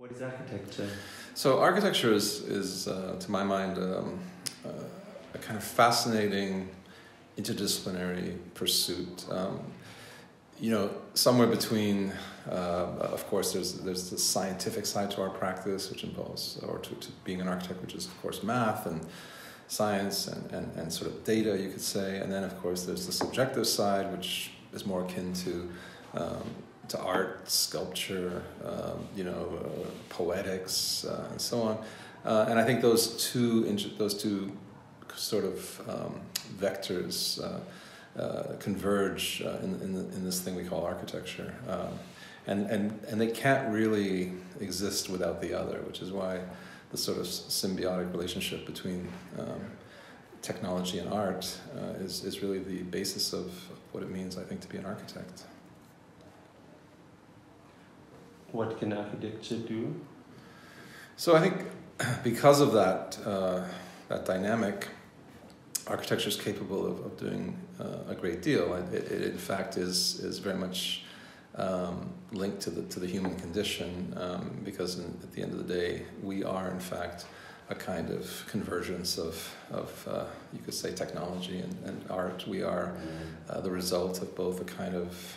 What is architecture? So architecture is, is uh, to my mind, um, uh, a kind of fascinating interdisciplinary pursuit. Um, you know, somewhere between, uh, of course, there's there's the scientific side to our practice, which involves, or to, to being an architect, which is of course math and science and, and, and sort of data, you could say. And then, of course, there's the subjective side, which is more akin to um, to art, sculpture, um, you know, uh, poetics, uh, and so on. Uh, and I think those two those two sort of um, vectors uh, uh, converge uh, in, in, the, in, this thing we call architecture. Um, and, and, and they can't really exist without the other, which is why the sort of symbiotic relationship between um, technology and art is, is really the basis of what it means, I think, to be an architect. What can architecture do? So I think because of that, uh, that dynamic, architecture is capable of, of doing uh, a great deal. It, it, in fact, is, is very much um, linked to the, to the human condition um, because in, at the end of the day, we are, in fact, a kind of convergence of, of uh, you could say, technology and, and art. We are uh, the result of both a kind of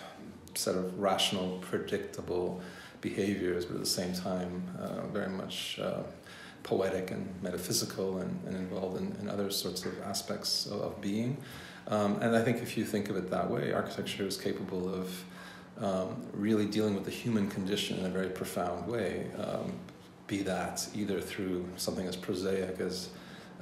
set of rational, predictable behaviors, but at the same time, uh, very much uh, poetic and metaphysical and, and involved in, in, other sorts of aspects of, of being. Um, and I think if you think of it that way, architecture is capable of um, really dealing with the human condition in a very profound way. Um, be that either through something as prosaic as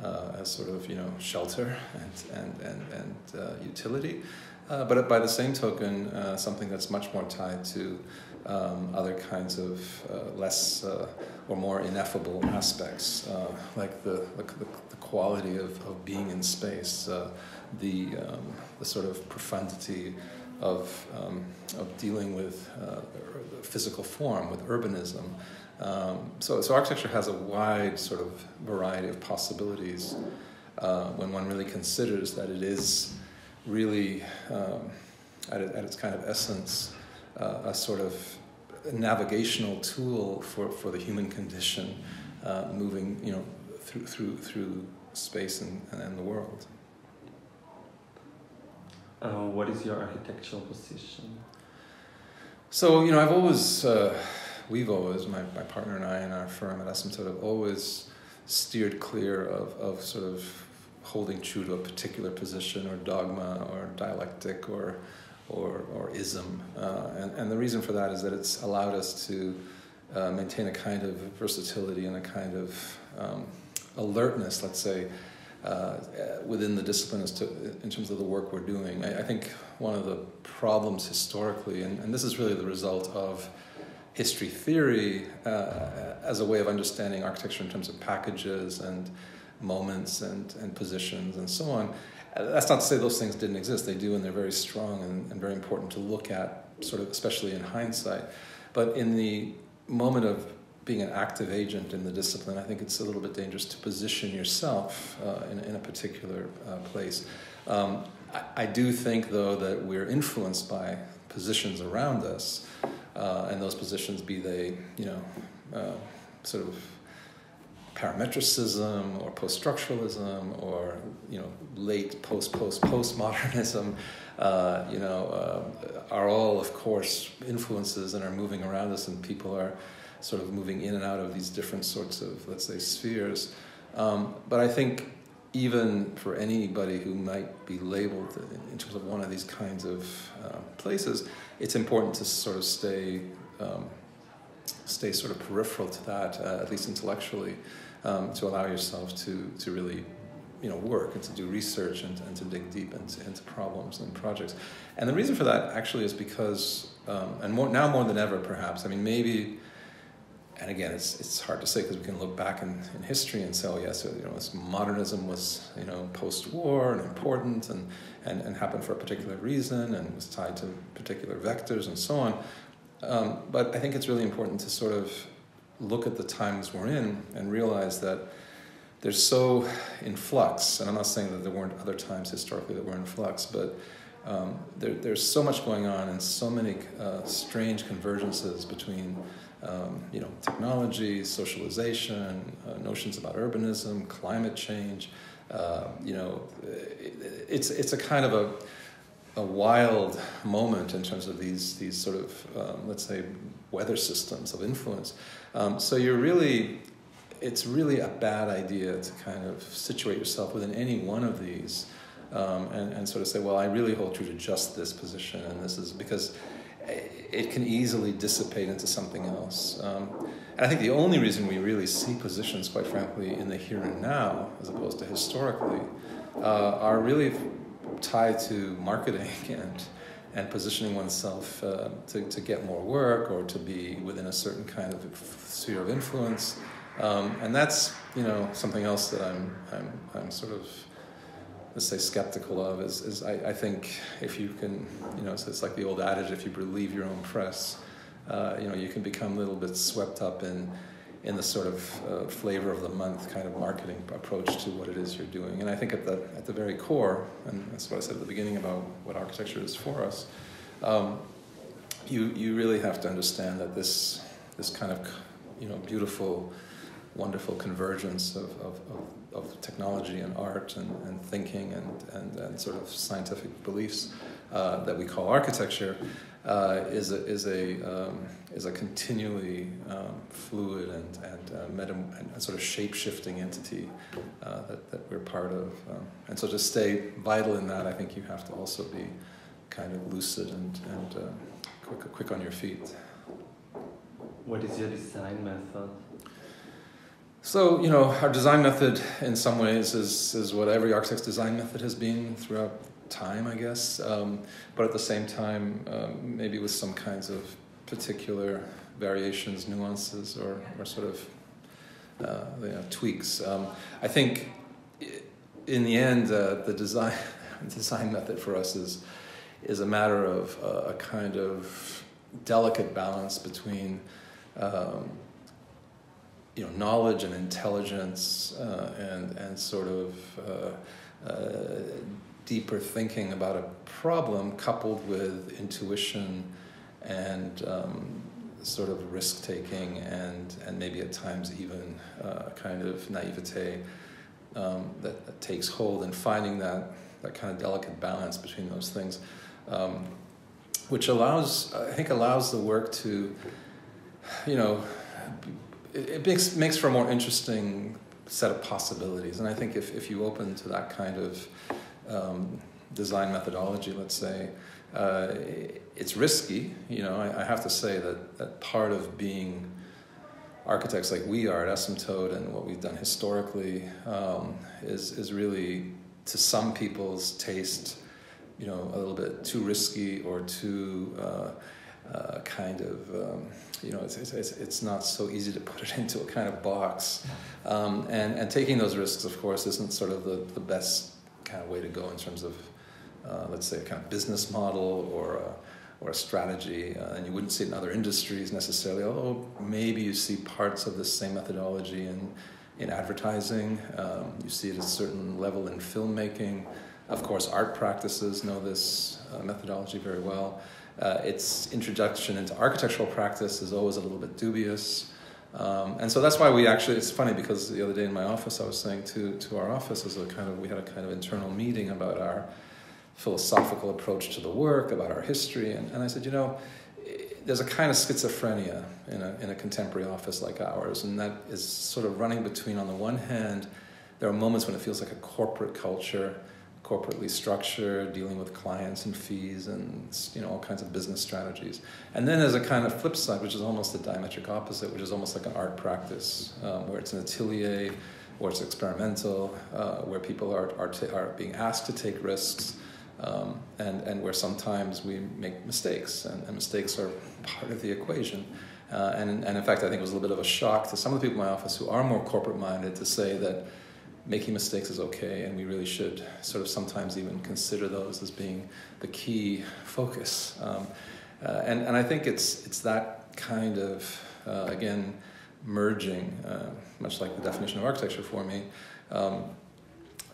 uh, as sort of you know shelter and and and, and uh, utility, uh, but by the same token, uh, something that's much more tied to um, other kinds of uh, less uh, or more ineffable aspects, uh, like the, the, the, quality of, of being in space, uh, the, um, the sort of profundity of, um, of dealing with uh, physical form, with urbanism. Um, so, so architecture has a wide sort of variety of possibilities uh, when one really considers that it is really, um, at, at its kind of essence, uh, a sort of navigational tool for, for the human condition uh, moving you know through through through space and, and the world. Uh, what is your architectural position? So you know I've always uh, we've always my, my partner and I in our firm at Asymptote have always steered clear of, of sort of holding true to a particular position or dogma or dialectic or or, or ism. Uh, and, and the reason for that is that it's allowed us to uh, maintain a kind of versatility and a kind of um, alertness, let's say, uh, within the discipline as to, in terms of the work we're doing. I, I think one of the problems historically, and, and, this is really the result of history theory uh, as a way of understanding architecture in terms of packages and moments and, and positions and so on, that's not to say those things didn't exist. They do, and they're very strong and, and very important to look at, sort of, especially in hindsight. But in the moment of being an active agent in the discipline, I think it's a little bit dangerous to position yourself uh, in, in, a particular uh, place. Um, I, I, do think, though, that we're influenced by positions around us, uh, and those positions, be they, you know, uh, sort of parametricism or post-structuralism or you know late post post postmodernism uh, you know uh, are all of course influences and are moving around us and people are sort of moving in and out of these different sorts of let's say spheres. Um, but I think even for anybody who might be labeled in, terms of one of these kinds of uh, places it's important to sort of stay um, stay sort of peripheral to that, uh, at least intellectually, um, to allow yourself to, to really you know, work and to do research and, and to dig deep into, into problems and projects. And the reason for that actually is because, um, and more, now more than ever perhaps, I mean, maybe, and again, it's, it's hard to say because we can look back in, in history and say, oh yes, you know, modernism was, you know, post-war and important and, and, and happened for a particular reason and was tied to particular vectors and so on. Um, but I think it's really important to sort of look at the times we're in and realize that they're so in flux. And I'm not saying that there weren't other times historically that were in flux, but um, there, there's so much going on and so many uh, strange convergences between um, you know, technology, socialization, uh, notions about urbanism, climate change. Uh, you know, it, it's, it's a kind of a, a wild moment in terms of these, these sort of, um, let's say, weather systems of influence. Um, so you're really, it's really a bad idea to kind of situate yourself within any one of these um, and, and sort of say, well, I really hold true to just this position, and this is because it can easily dissipate into something else. Um, and I think the only reason we really see positions, quite frankly, in the here and now, as opposed to historically, uh, are really tied to marketing and and positioning oneself uh, to, to get more work or to be within a certain kind of sphere of influence. Um, and that's you know something else that I'm I'm I'm sort of let's say skeptical of is, is I, I think if you can you know it's, it's like the old adage if you believe your own press uh, you know you can become a little bit swept up in in the sort of uh, flavor of the month kind of marketing approach to what it is you're doing. And I think at the at the very core and that's what I said at the beginning about what architecture is for us um, you you really have to understand that this this kind of you know beautiful wonderful convergence of, of, of of technology and art and, and thinking and, and, and sort of scientific beliefs uh, that we call architecture uh, is a, is a, um, is a continually um, fluid and, and, uh, meta, and sort of shape shifting entity uh, that, that we're part of. Um, and so to stay vital in that, I think you have to also be kind of lucid and, and uh, quick, quick on your feet. What is your design method? So, you know, our design method in some ways is, is what every architect's design method has been throughout time, I guess. Um, but at the same time, um, maybe with some kinds of particular variations, nuances, or, or sort of uh, you know, tweaks. Um, I think in the end, uh, the design, design method for us is, is a matter of uh, a kind of delicate balance between um, you know, knowledge and intelligence uh, and, and sort of uh, uh, deeper thinking about a problem coupled with intuition and um, sort of risk taking and, and maybe at times even uh, kind of naivete um, that, that, takes hold and finding that, that kind of delicate balance between those things. Um, which allows, I think, allows the work to, you know, it, makes makes for a more interesting set of possibilities. And I think if, if you open to that kind of um, design methodology, let's say, uh, it's risky. You know, I, I, have to say that, that part of being architects like we are at Asymptote and what we've done historically um, is, is really, to some people's taste, you know, a little bit too risky or too uh, uh, kind of, um, you know, it's, it's, it's not so easy to put it into a kind of box. Um, and, and taking those risks, of course, isn't sort of the, the best kind of way to go in terms of, uh, let's say, a kind of business model or a, or a strategy. Uh, and you wouldn't see it in other industries necessarily, although maybe you see parts of the same methodology in, in advertising. Um, you see it at a certain level in filmmaking. Of course, art practices know this uh, methodology very well. Uh, its introduction into architectural practice is always a little bit dubious. Um, and so that's why we actually, it's funny because the other day in my office, I was saying to, to our office as a kind of, we had a kind of internal meeting about our philosophical approach to the work, about our history. And, and I said, you know, there's a kind of schizophrenia in a, in a contemporary office like ours, and that is sort of running between, on the one hand, there are moments when it feels like a corporate culture corporately structured, dealing with clients and fees and you know all kinds of business strategies. And then there's a kind of flip side, which is almost the diametric opposite, which is almost like an art practice, um, where it's an atelier, where it's experimental, uh, where people are, are, are being asked to take risks, um, and, and where sometimes we make mistakes, and, and mistakes are part of the equation. Uh, and, and in fact, I think it was a little bit of a shock to some of the people in my office who are more corporate minded to say that making mistakes is okay, and we really should sort of sometimes even consider those as being the key focus. Um, uh, and, and I think it's, it's that kind of, uh, again, merging, uh, much like the definition of architecture for me, um,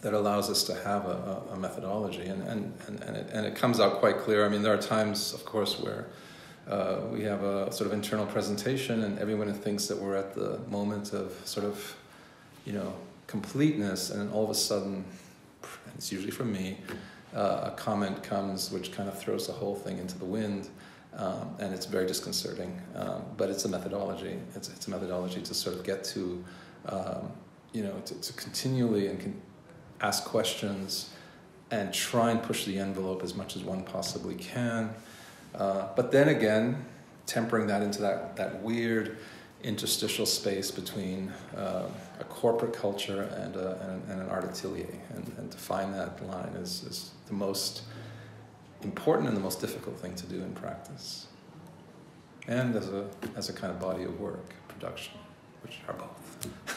that allows us to have a, a methodology, and and and and it, and it comes out quite clear. I mean, there are times, of course, where uh, we have a sort of internal presentation, and everyone thinks that we're at the moment of sort of, you know, completeness, and all of a sudden, it's usually from me, uh, a comment comes which kind of throws the whole thing into the wind. Um, and it's very disconcerting, um, but it's a methodology. It's, it's a methodology to sort of get to, um, you know, to, to continually and con- ask questions and try and push the envelope as much as one possibly can. Uh, but then again, tempering that into that, that weird interstitial space between uh, a corporate culture and, a, and, and, an art atelier. And, and to find that line is, is the most important and the most difficult thing to do in practice. And as a, as a kind of body of work, production, which are both.